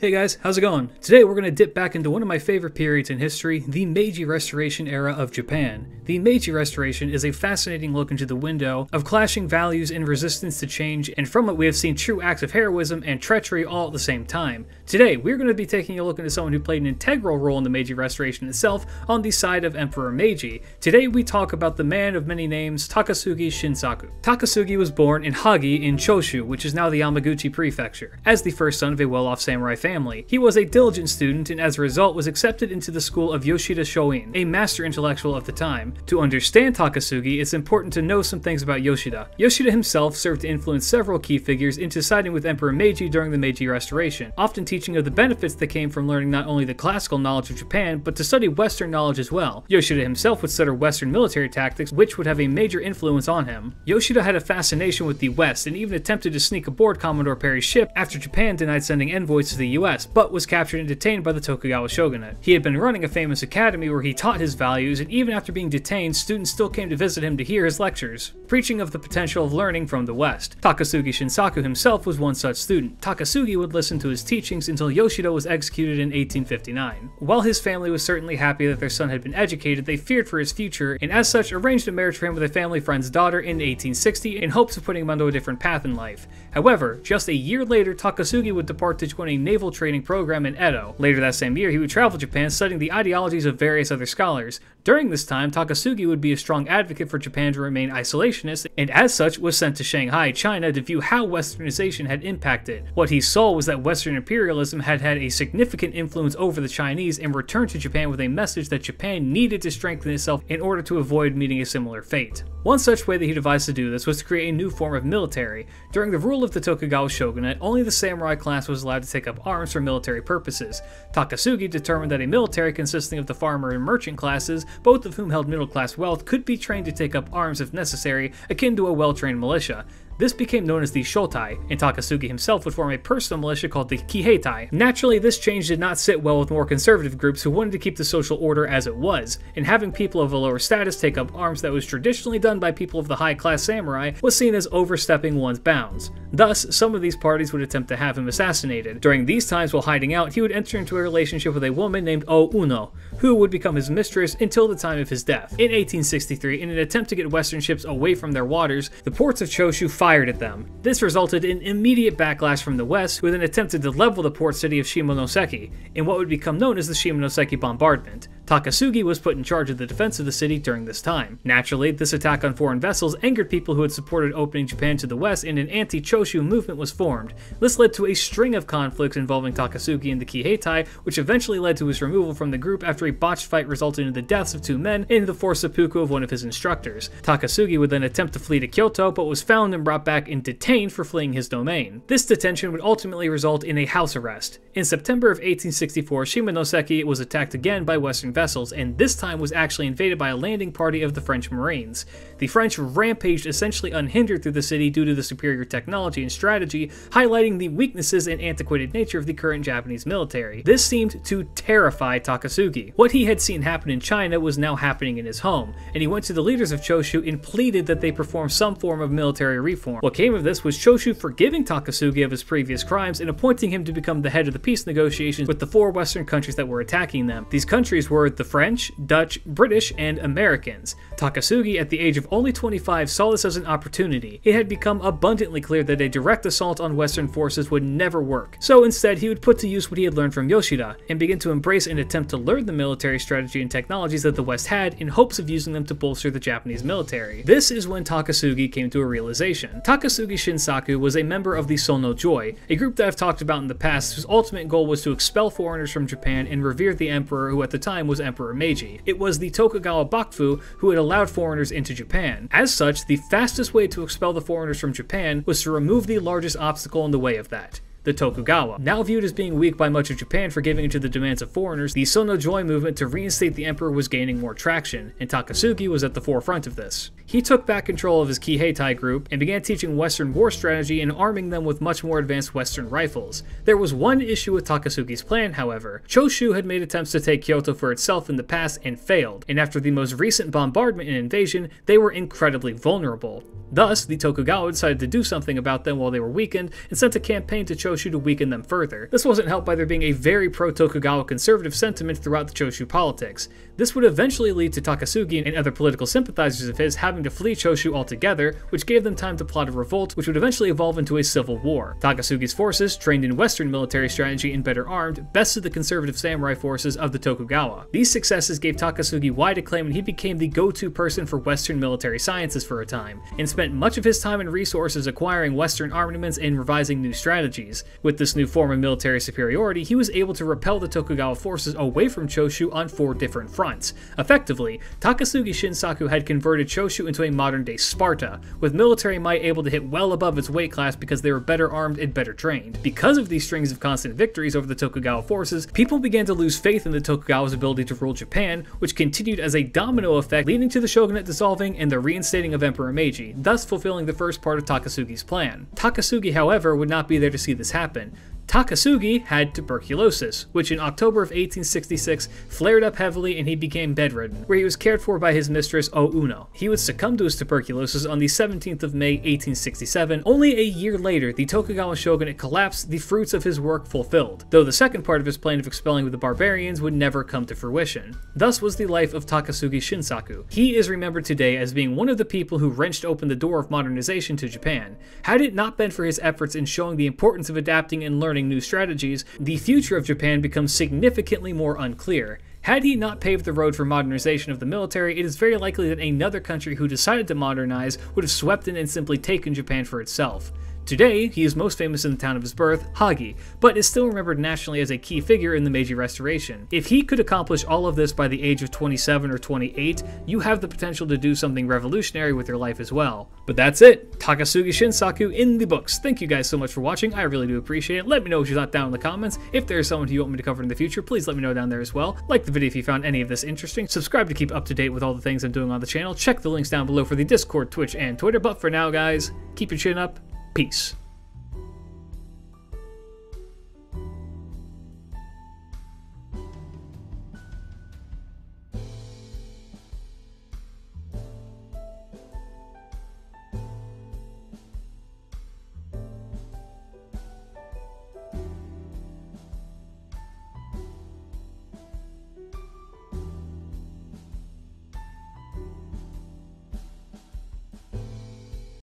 Hey guys, how's it going? Today we're going to dip back into one of my favorite periods in history, the Meiji Restoration era of Japan. The Meiji Restoration is a fascinating look into the window of clashing values and resistance to change, and from it we have seen true acts of heroism and treachery all at the same time. Today we're going to be taking a look into someone who played an integral role in the Meiji Restoration itself on the side of Emperor Meiji. Today we talk about the man of many names, Takasugi Shinsaku. Takasugi was born in Hagi in Choshu, which is now the Yamaguchi Prefecture, as the first son of a well-off samurai family. He was a diligent student and as a result was accepted into the school of Yoshida Shoin, a master intellectual of the time. To understand Takasugi, it's important to know some things about Yoshida. Yoshida himself served to influence several key figures into siding with Emperor Meiji during the Meiji Restoration, often teaching of the benefits that came from learning not only the classical knowledge of Japan, but to study Western knowledge as well. Yoshida himself would study Western military tactics, which would have a major influence on him. Yoshida had a fascination with the West and even attempted to sneak aboard Commodore Perry's ship after Japan denied sending envoys to the US, but was captured and detained by the Tokugawa shogunate. He had been running a famous academy where he taught his values, and even after being detained, students still came to visit him to hear his lectures, preaching of the potential of learning from the West. Takasugi Shinsaku himself was one such student. Takasugi would listen to his teachings until Yoshida was executed in 1859. While his family was certainly happy that their son had been educated, they feared for his future, and as such arranged a marriage for him with a family friend's daughter in 1860 in hopes of putting him onto a different path in life. However, just a year later, Takasugi would depart to join a naval training program in Edo. Later that same year, he would travel Japan studying the ideologies of various other scholars. During this time, Takasugi would be a strong advocate for Japan to remain isolationist, and as such was sent to Shanghai, China to view how westernization had impacted. What he saw was that Western imperialism had had a significant influence over the Chinese and returned to Japan with a message that Japan needed to strengthen itself in order to avoid meeting a similar fate. One such way that he devised to do this was to create a new form of military. During the rule of the Tokugawa shogunate, only the samurai class was allowed to take up arms for military purposes. Takasugi determined that a military consisting of the farmer and merchant classes, both of whom held middle class wealth, could be trained to take up arms if necessary, akin to a well trained militia. This became known as the Shotai, and Takasugi himself would form a personal militia called the Kiheitai. Naturally, this change did not sit well with more conservative groups who wanted to keep the social order as it was, and having people of a lower status take up arms that was traditionally done by people of the high class samurai was seen as overstepping one's bounds. Thus, some of these parties would attempt to have him assassinated. During these times while hiding out, he would enter into a relationship with a woman named O Uno, who would become his mistress until the time of his death. In 1863, in an attempt to get Western ships away from their waters, the ports of Choshu fired at them. This resulted in immediate backlash from the West, who then attempted to level the port city of Shimonoseki, in what would become known as the Shimonoseki bombardment. Takasugi was put in charge of the defense of the city during this time. Naturally, this attack on foreign vessels angered people who had supported opening Japan to the west and an anti-Choshu movement was formed. This led to a string of conflicts involving Takasugi and the Kiheitai, which eventually led to his removal from the group after a botched fight resulted in the deaths of two men and the forced seppuku of one of his instructors. Takasugi would then attempt to flee to Kyoto, but was found and brought back and detained for fleeing his domain. This detention would ultimately result in a house arrest. In September of 1864, Shimonoseki was attacked again by Western vessels, and this time was actually invaded by a landing party of the French Marines. The French rampaged essentially unhindered through the city due to the superior technology and strategy, highlighting the weaknesses and antiquated nature of the current Japanese military. This seemed to terrify Takasugi. What he had seen happen in China was now happening in his home, and he went to the leaders of Choshu and pleaded that they perform some form of military reform. What came of this was Choshu forgiving Takasugi of his previous crimes and appointing him to become the head of the peace negotiations with the four Western countries that were attacking them. These countries were the French, Dutch, British, and Americans. Takasugi, at the age of only 25, saw this as an opportunity. It had become abundantly clear that a direct assault on Western forces would never work. So instead, he would put to use what he had learned from Yoshida and begin to embrace and attempt to learn the military strategy and technologies that the West had in hopes of using them to bolster the Japanese military. This is when Takasugi came to a realization. Takasugi Shinsaku was a member of the Sonno Joi, a group that I've talked about in the past whose ultimate goal was to expel foreigners from Japan and revere the emperor who at the time was Emperor Meiji. It was the Tokugawa Bakufu who had allowed foreigners into Japan. As such, the fastest way to expel the foreigners from Japan was to remove the largest obstacle in the way of that the Tokugawa. Now viewed as being weak by much of Japan for giving into the demands of foreigners, the Sonno Joi movement to reinstate the emperor was gaining more traction, and Takasugi was at the forefront of this. He took back control of his Kiheitai group and began teaching Western war strategy and arming them with much more advanced Western rifles. There was one issue with Takasugi's plan, however. Choshu had made attempts to take Kyoto for itself in the past and failed, and after the most recent bombardment and invasion, they were incredibly vulnerable. Thus, the Tokugawa decided to do something about them while they were weakened and sent a campaign to Choshu to weaken them further. This wasn't helped by there being a very pro-Tokugawa conservative sentiment throughout the Choshu politics. This would eventually lead to Takasugi and other political sympathizers of his having to flee Choshu altogether, which gave them time to plot a revolt, which would eventually evolve into a civil war. Takasugi's forces, trained in Western military strategy and better armed, bested the conservative samurai forces of the Tokugawa. These successes gave Takasugi wide acclaim and he became the go-to person for Western military sciences for a time, and spent much of his time and resources acquiring Western armaments and revising new strategies. With this new form of military superiority, he was able to repel the Tokugawa forces away from Choshu on four different fronts. Effectively, Takasugi Shinsaku had converted Choshu into a modern-day Sparta, with military might able to hit well above its weight class because they were better armed and better trained. Because of these strings of constant victories over the Tokugawa forces, people began to lose faith in the Tokugawa's ability to rule Japan, which continued as a domino effect leading to the shogunate dissolving and the reinstating of Emperor Meiji, thus fulfilling the first part of Takasugi's plan. Takasugi, however, would not be there to see this happen. Takasugi had tuberculosis, which in October of 1866 flared up heavily and he became bedridden, where he was cared for by his mistress O Uno. He would succumb to his tuberculosis on the 17th of May 1867. Only a year later, the Tokugawa shogunate collapsed, the fruits of his work fulfilled, though the second part of his plan of expelling the barbarians would never come to fruition. Thus was the life of Takasugi Shinsaku. He is remembered today as being one of the people who wrenched open the door of modernization to Japan. Had it not been for his efforts in showing the importance of adapting and learning learning new strategies, the future of Japan becomes significantly more unclear. Had he not paved the road for modernization of the military, it is very likely that another country who decided to modernize would have swept in and simply taken Japan for itself. Today, he is most famous in the town of his birth, Hagi, but is still remembered nationally as a key figure in the Meiji Restoration. If he could accomplish all of this by the age of 27 or 28, you have the potential to do something revolutionary with your life as well. But that's it! Takasugi Shinsaku in the books. Thank you guys so much for watching, I really do appreciate it. Let me know what you thought down in the comments. If there's someone who you want me to cover in the future, please let me know down there as well. Like the video if you found any of this interesting, subscribe to keep up to date with all the things I'm doing on the channel, check the links down below for the Discord, Twitch, and Twitter, but for now guys, keep your chin up, peace.